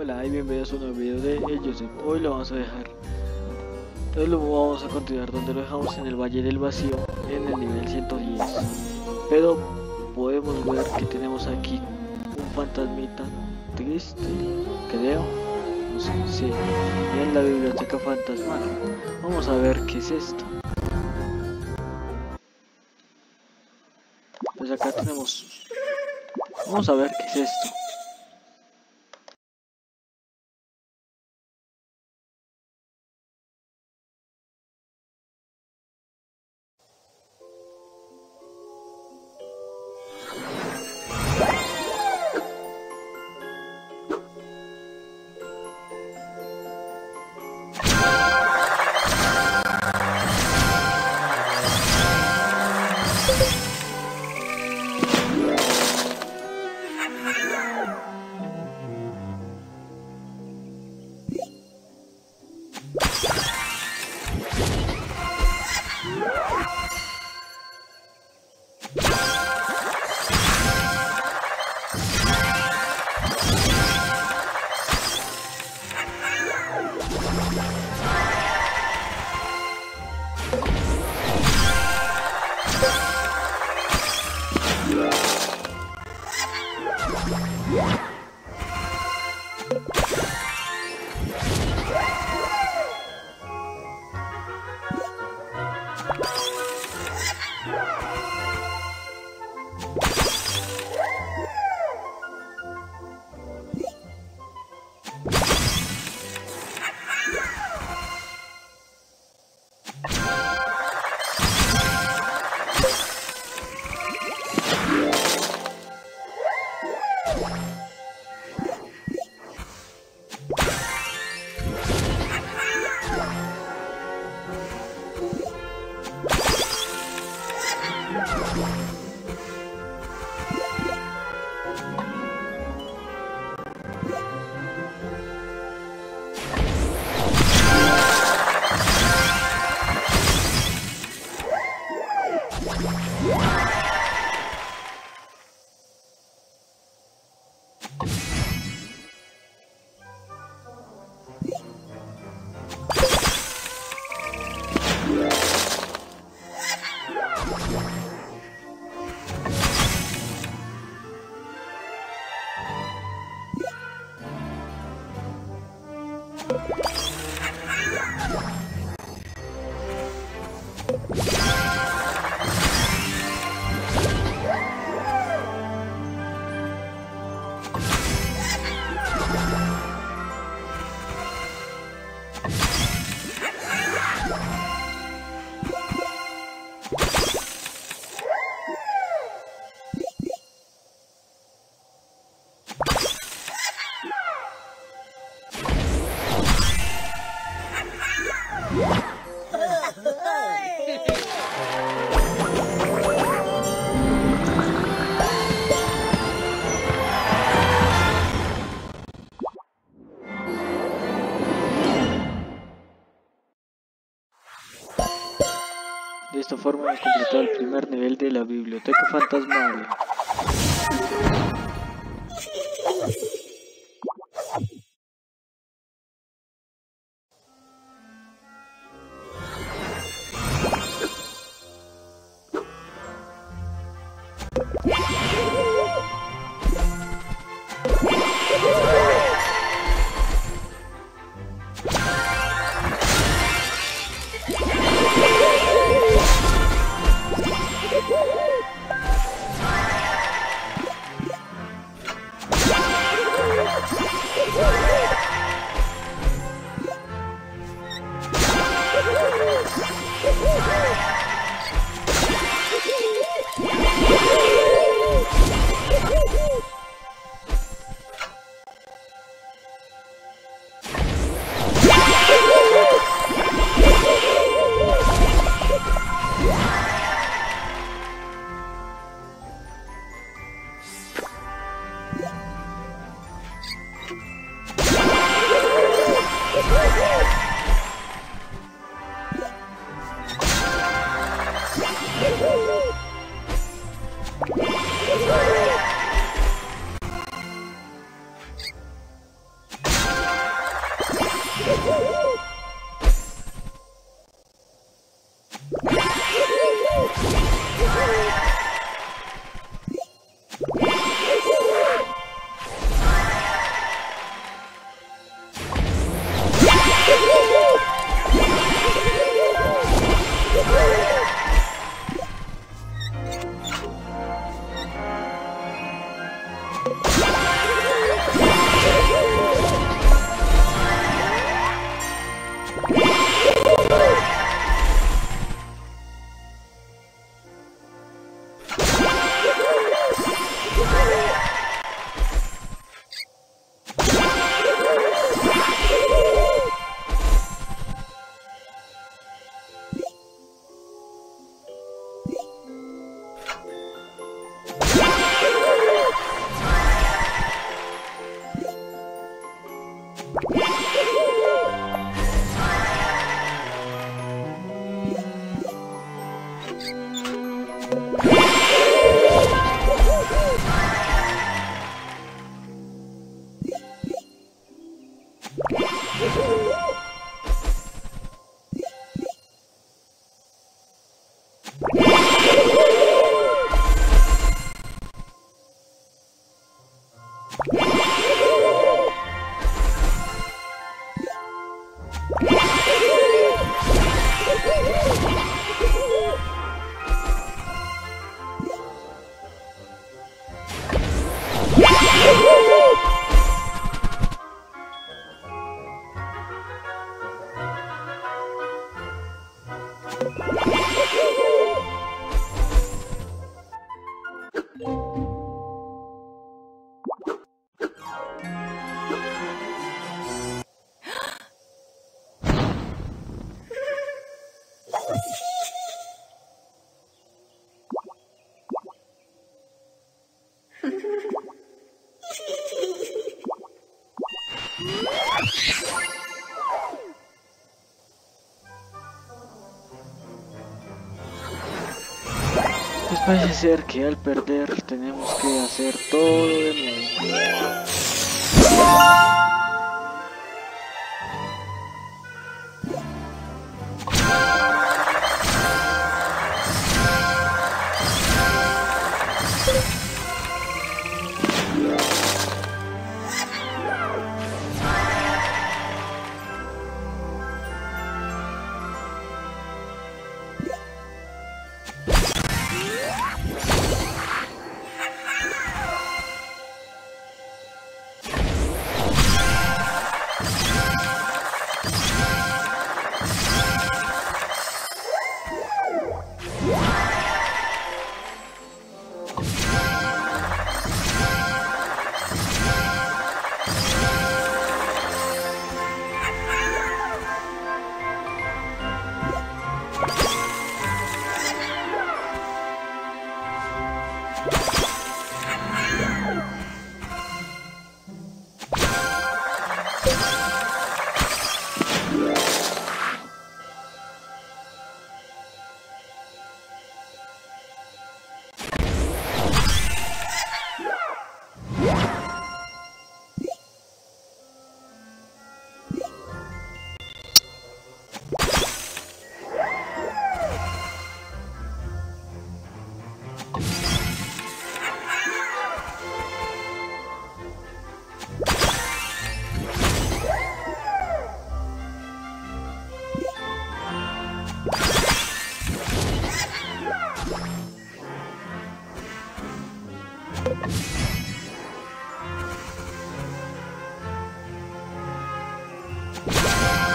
Hola y bienvenidos a un nuevo video de ellos. Hoy lo vamos a dejar. Hoy lo vamos a continuar donde lo dejamos en el Valle del Vacío en el nivel 110. Pero podemos ver que tenemos aquí un fantasmita triste, creo. No sé, sí. En la biblioteca fantasmal. Vamos a ver qué es esto. Pues acá tenemos. Vamos a ver qué es esto. Yeah. De biblioteca fantasmal. Parece ser que al perder tenemos que hacer todo de nuevo. Yeah!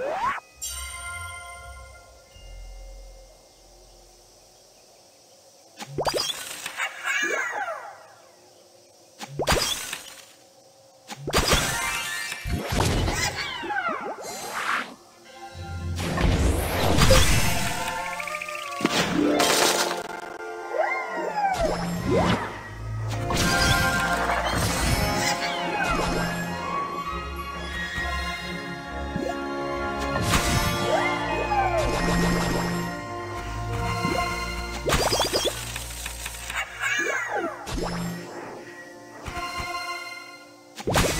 Yeah. You.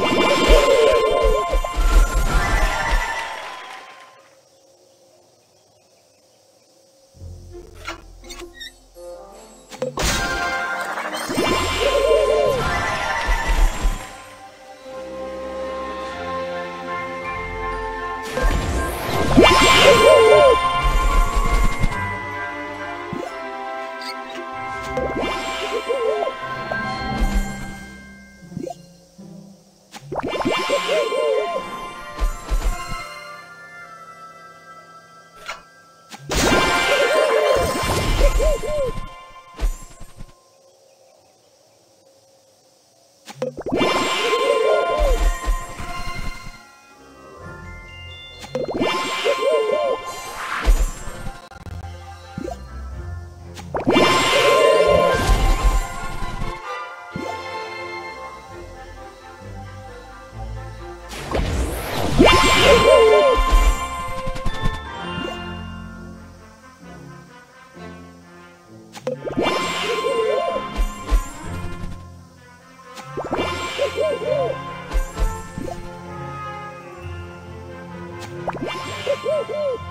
Woohoo!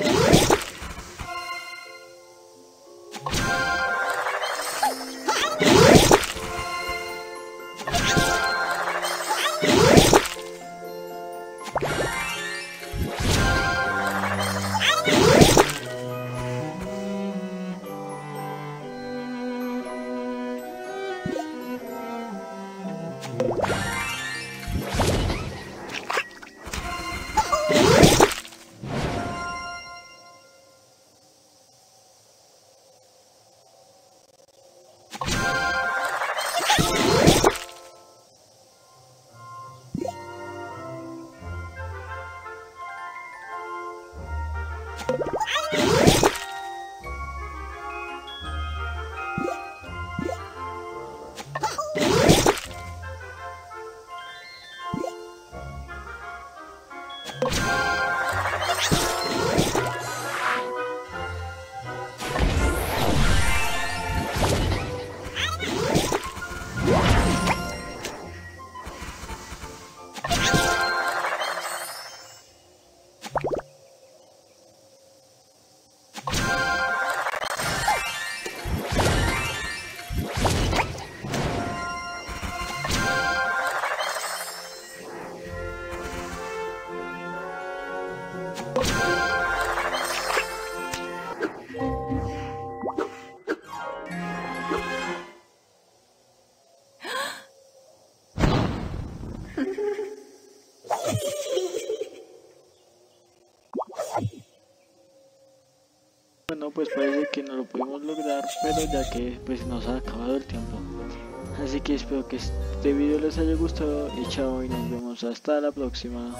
Yeah. Pudimos lograr, pero ya que pues nos ha acabado el tiempo. Así que espero que este video les haya gustado y chao y nos vemos hasta la próxima.